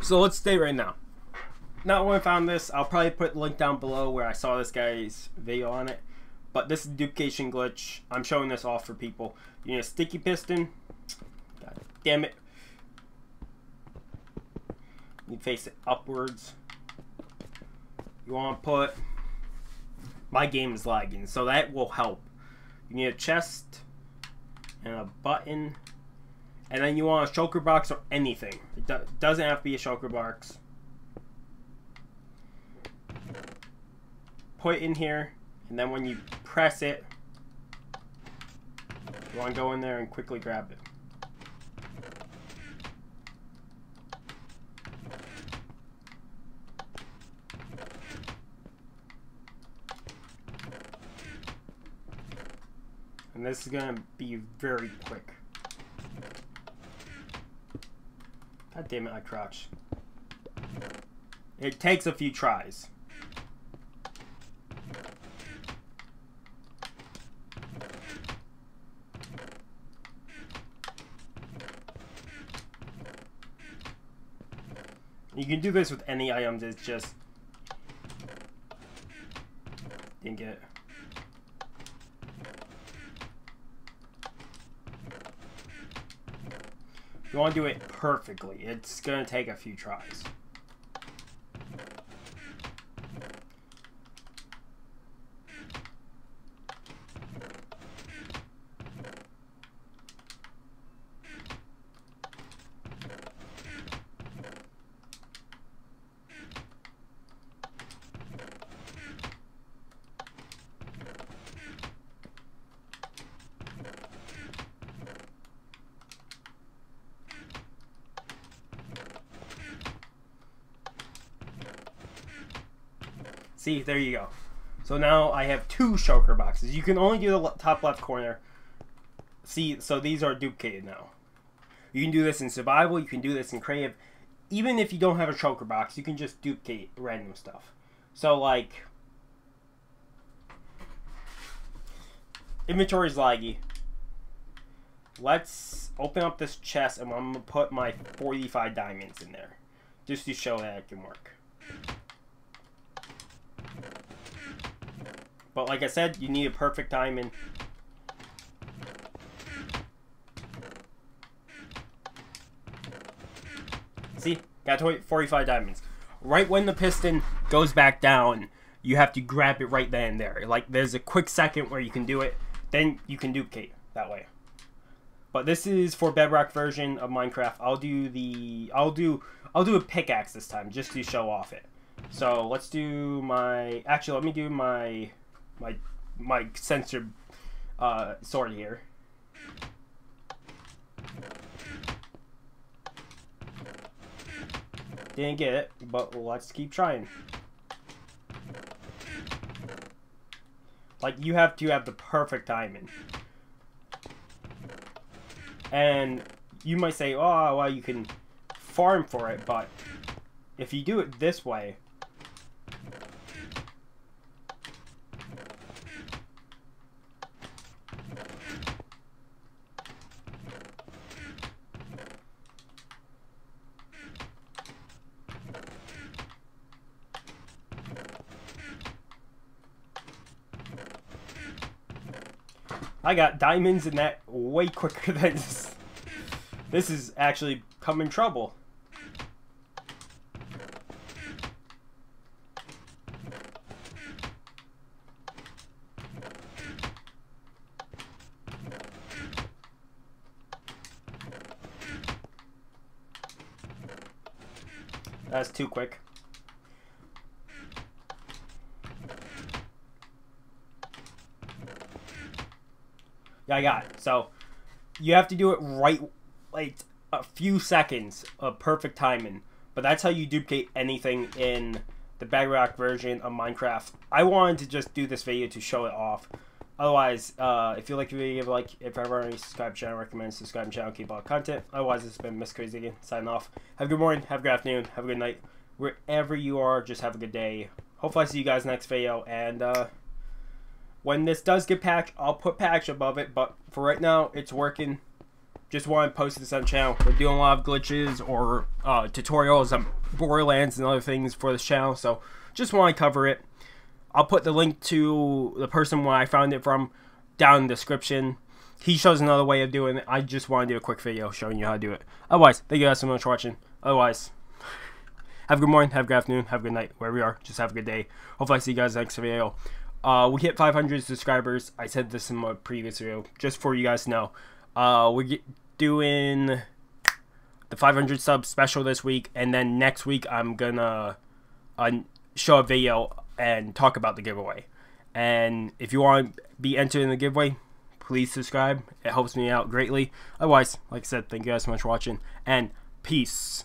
So let's stay right now. Not when I found this, I'll probably put the link down below where I saw this guy's video on it. But this is duplication glitch. I'm showing this off for people. You need a sticky piston. God damn it. You face it upwards. You want to put... My game is lagging, so that will help. You need a chest and a button and then you want a shulker box or anything. It do doesn't have to be a shulker box. Put in here, and then when you press it, you want to go in there and quickly grab it. And this is going to be very quick. God damn it, I crouch. It takes a few tries. You can do this with any items, it's just... Didn't get it. You want to do it perfectly. It's going to take a few tries. See, there you go. So now I have two shulker boxes. You can only do the top left corner. See, so these are duplicated now. You can do this in survival, you can do this in creative. Even if you don't have a shulker box, you can just duplicate random stuff. So like inventory is laggy. Let's open up this chest and I'm gonna put my 45 diamonds in there. Just to show that it can work. But like I said, you need a perfect diamond. See? Got 45 diamonds. Right when the piston goes back down, you have to grab it right then and there. Like, there's a quick second where you can do it. Then you can duplicate that way. But this is for Bedrock version of Minecraft. I'll do the... I'll do... I'll do a pickaxe this time, just to show off it. So, let's do my... Actually, let me do my my my sensor uh, sword here. Didn't get it, but let's keep trying. Like, you have to have the perfect diamond. And you might say, oh, well, you can farm for it, but if you do it this way, I got diamonds in that way quicker than this. This is actually coming trouble. That's too quick. Yeah, I got it. So you have to do it right, like a few seconds of perfect timing. But that's how you duplicate anything in the Bedrock version of Minecraft. I wanted to just do this video to show it off. Otherwise, uh, if you like the video, give a like. If ever already subscribe channel, recommend subscribe channel, keep all content. Otherwise, it's been Mr. Crazy Deakon, signing off. Have a good morning, have a good afternoon, have a good night. Wherever you are, just have a good day. Hopefully I see you guys next video, and uh, when this does get patched, I'll put patch above it, but for right now, it's working. just want to post this on channel. We're doing a lot of glitches or uh, tutorials on Borderlands and other things for this channel, so just want to cover it. I'll put the link to the person where I found it from down in the description. He shows another way of doing it. I just want to do a quick video showing you how to do it. Otherwise, thank you guys so much for watching. Otherwise, have a good morning, have a good afternoon, have a good night, wherever you are. Just have a good day. Hopefully I see you guys next video. Uh, we hit 500 subscribers. I said this in my previous video, just for you guys to know. Uh, we're doing the 500 sub special this week, and then next week I'm gonna uh, show a video and talk about the giveaway. And if you want to be entered in the giveaway, please subscribe. It helps me out greatly. Otherwise, like I said, thank you guys so much for watching, and peace.